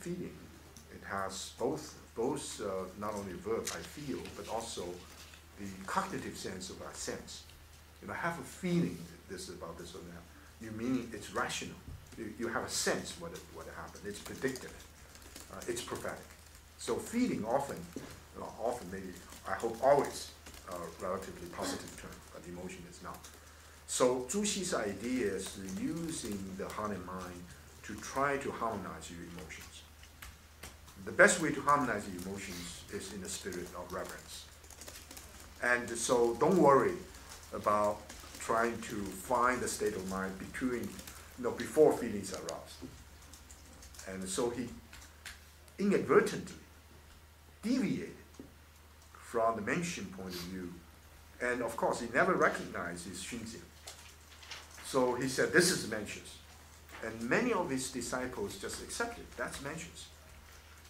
feeling. It has both, both uh, not only verb I feel, but also the cognitive sense of a sense. You know, I have a feeling this is about this or that. You mean it's rational. You, you have a sense what it, what happened. It's predictive. Uh, it's prophetic. So feeling often, know, often maybe, I hope always, a relatively positive term, but emotion is not. So Zhu Xi's idea is using the heart and mind to try to harmonize your emotions. The best way to harmonize the emotions is in the spirit of reverence. And so don't worry about trying to find the state of mind between, you know, before feelings are aroused. And so he inadvertently deviated from the Mencius point of view. And of course, he never recognized his Xunzi. So he said, this is Mencius. And many of his disciples just accepted, that's Mencius.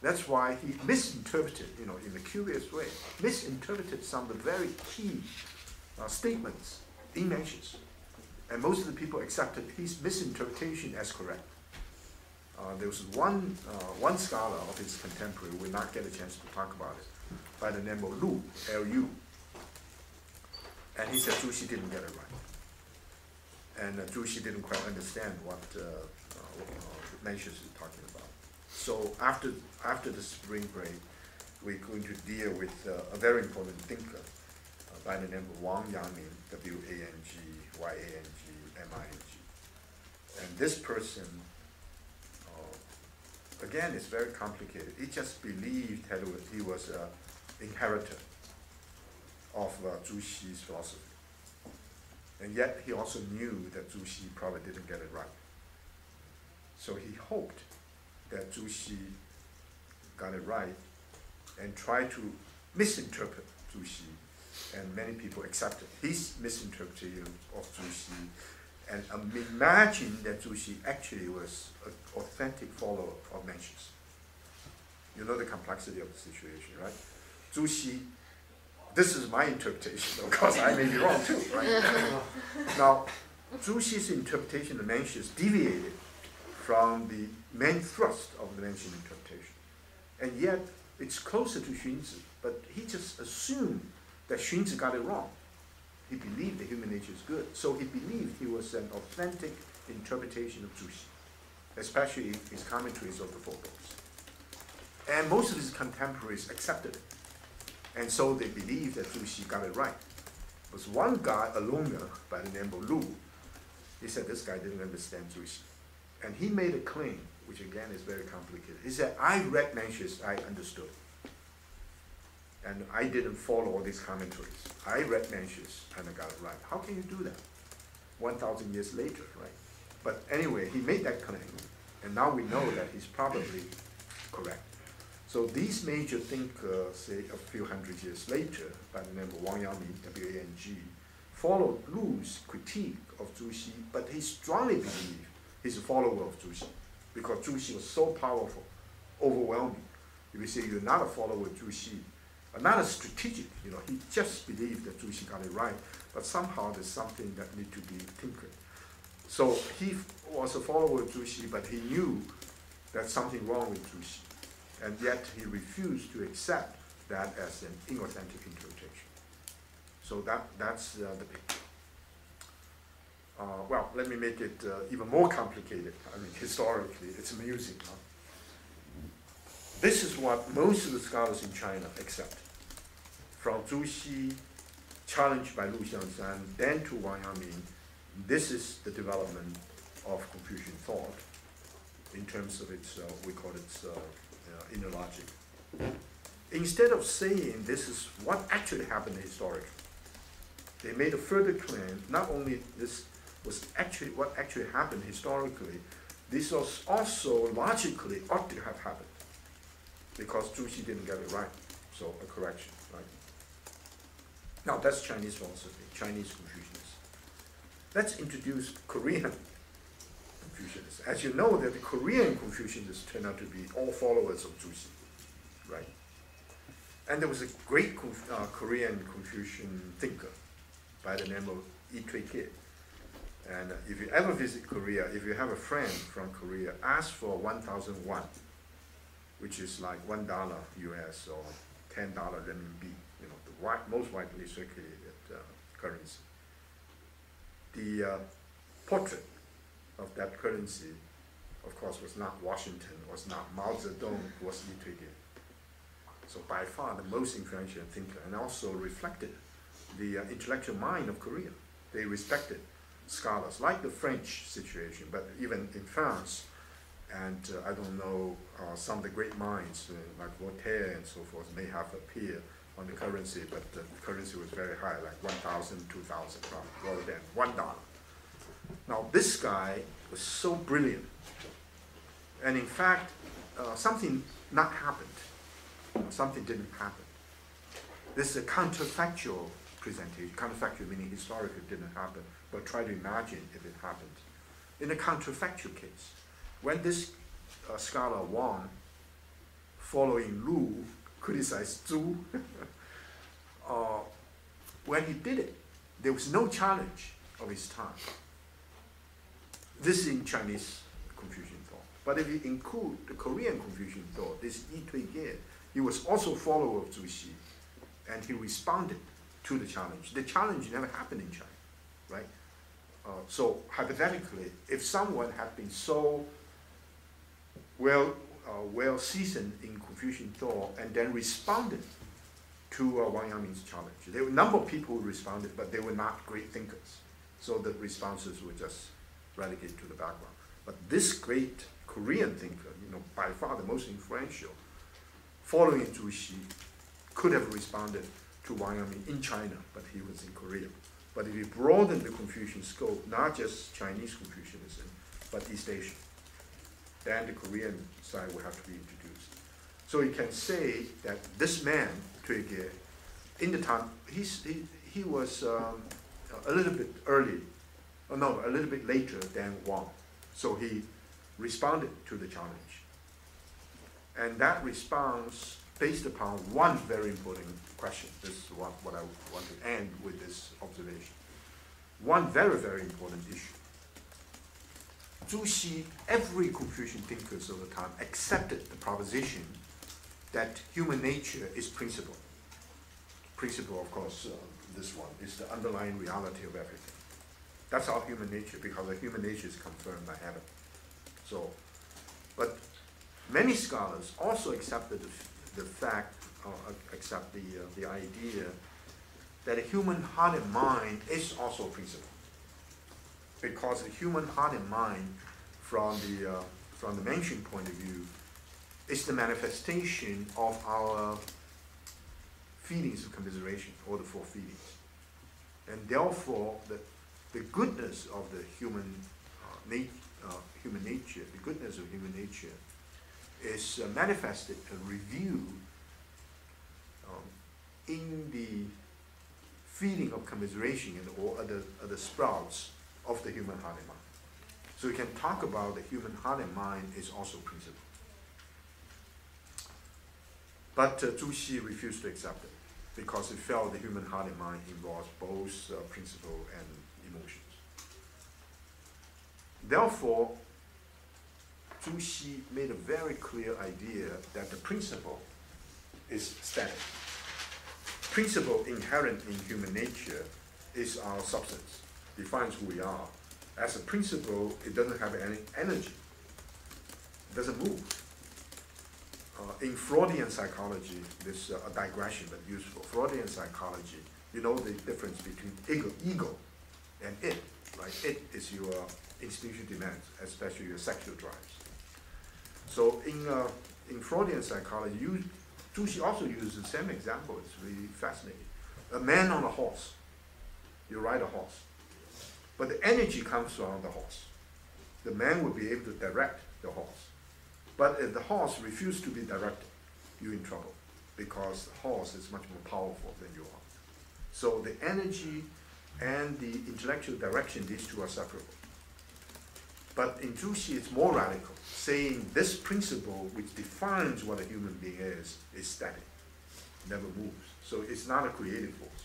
That's why he misinterpreted, you know, in a curious way, misinterpreted some of the very key uh, statements in Mencius. And most of the people accepted his misinterpretation as correct. Uh, there was one, uh, one scholar of his contemporary, we not get a chance to talk about it, by the name of Lu, L-U. And he said Zhu Xi didn't get it right. And uh, Zhu Xi didn't quite understand what uh, uh Mencius is talking about. So after, after the spring break, we're going to deal with uh, a very important thinker uh, by the name of Wang Yangming, W-A-N-G, Y-A-N-G, M-I-N-G. And this person again, it's very complicated. He just believed that he was an inheritor of uh, Zhu Xi's philosophy. And yet he also knew that Zhu Xi probably didn't get it right. So he hoped that Zhu Xi got it right and tried to misinterpret Zhu Xi. And many people accepted his misinterpretation of Zhu Xi and imagine that Zhu Xi actually was an authentic follower of Mencius. You know the complexity of the situation, right? Zhu Xi, this is my interpretation, of course I may be wrong too, right? now, Zhu Xi's interpretation of Mencius deviated from the main thrust of the Mencius interpretation. And yet, it's closer to Xunzi, but he just assumed that Xunzi got it wrong. He believed that human nature is good. So he believed he was an authentic interpretation of Zhu Xi, especially his commentaries of the four books. And most of his contemporaries accepted it. And so they believed that Zhu Xi got it right. There was one guy, a longer by the name of Lu, he said this guy didn't understand Zhu Xi. And he made a claim, which again is very complicated. He said, I read Mencius, I understood and I didn't follow all these commentaries. I read Mencius and I got it right. How can you do that? 1,000 years later, right? But anyway, he made that claim, and now we know that he's probably correct. So these major thinkers, say a few hundred years later, by the name of Wang Yangming, W-A-N-G, followed Lu's critique of Zhu Xi, but he strongly believed he's a follower of Zhu Xi, because Zhu Xi was so powerful, overwhelming. If you say you're not a follower of Zhu Xi, not a strategic, you know, he just believed that Zhu Xi got it right, but somehow there's something that need to be tinkered. So he was a follower of Zhu Xi, but he knew that something wrong with Zhu Xi, and yet he refused to accept that as an inauthentic interpretation. So that, that's uh, the picture. Uh, well, let me make it uh, even more complicated. I mean, historically, it's amusing. Huh? This is what most of the scholars in China accept from Zhu Xi, challenged by Lu Xiangshan, then to Wang Yangming, this is the development of Confucian thought in terms of its, uh, we call it uh, uh, inner logic. Instead of saying this is what actually happened historically, they made a further claim, not only this was actually what actually happened historically, this was also logically ought to have happened because Zhu Xi didn't get it right, so a correction. Right? Now that's Chinese philosophy, Chinese Confucianism. Let's introduce Korean Confucianism. As you know, that the Korean Confucianists turned out to be all followers of Zhu Xi, right? And there was a great uh, Korean Confucian thinker by the name of Yi Toegye. And if you ever visit Korea, if you have a friend from Korea, ask for 1001 which is like one dollar US or ten dollar renminbi, you know, the most widely circulated uh, currency. The uh, portrait of that currency, of course, was not Washington, was not Mao Zedong, was Yi Toegye. So by far the most influential thinker, and also reflected the uh, intellectual mind of Korea. They respected scholars, like the French situation, but even in France, and uh, I don't know, uh, some of the great minds, uh, like Voltaire and so forth, may have appeared on the currency, but the currency was very high, like 1,000, 2,000, rather than one dollar. Now, this guy was so brilliant, and in fact, uh, something not happened. Something didn't happen. This is a counterfactual presentation. Counterfactual meaning historically didn't happen, but try to imagine if it happened. In a counterfactual case, when this uh, scholar Wang, following Lu, criticized Zhu, uh, when he did it, there was no challenge of his time. This is in Chinese Confucian thought. But if you include the Korean Confucian thought, this Yi Toegye, he was also a follower of Zhu Xi, and he responded to the challenge. The challenge never happened in China, right? Uh, so hypothetically, if someone had been so well uh, well seasoned in Confucian thought and then responded to uh, Wang Yangming's challenge, there were a number of people who responded, but they were not great thinkers. So the responses were just relegated to the background. But this great Korean thinker, you know, by far the most influential, following Zhu Xi, could have responded to Wang Yangming in China, but he was in Korea. But if you broaden the Confucian scope, not just Chinese Confucianism, but East Asian, then the Korean side will have to be introduced. So you can say that this man, Toegye, in the time, he's, he, he was um, a little bit early, oh no, a little bit later than Wang. So he responded to the challenge. And that response based upon one very important question. This is what, what I want to end with this observation. One very, very important issue. Zhu Xi, every Confucian thinkers of the time accepted the proposition that human nature is principle. Principle, of course, uh, this one is the underlying reality of everything. That's our human nature because the human nature is confirmed by heaven. So, but many scholars also accepted the, the fact, uh, accept the, uh, the idea that a human heart and mind is also principle. Because the human heart and mind, from the, uh, from the Mencian point of view, is the manifestation of our feelings of commiseration, or the four feelings. And therefore, the, the goodness of the human, uh, uh, human nature, the goodness of human nature, is uh, manifested and revealed um, in the feeling of commiseration and or other, other sprouts of the human heart and mind. So we can talk about the human heart and mind is also principle. But uh, Zhu Xi refused to accept it because he felt the human heart and mind involves both uh, principle and emotions. Therefore, Zhu Xi made a very clear idea that the principle is static. Principle inherent in human nature is our substance, defines who we are. As a principle, it doesn't have any energy, it doesn't move. Uh, in Freudian psychology, this uh, a digression but useful. Freudian psychology, you know the difference between ego, ego and id, right? It is your instinctual demands, especially your sexual drives. So in, uh, in Freudian psychology, you, Zhu Xi also uses the same example. It's really fascinating. A man on a horse. You ride a horse. But the energy comes from the horse. The man will be able to direct the horse. But if the horse refuses to be directed, you're in trouble because the horse is much more powerful than you are. So the energy and the intellectual direction, these two are separable. But in Zhu Xi, it's more radical, saying this principle, which defines what a human being is, is static, never moves. So it's not a creative force.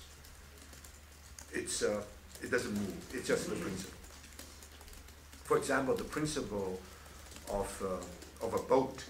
It's, uh, it doesn't move, it's just the principle. For example, the principle of, uh, of a boat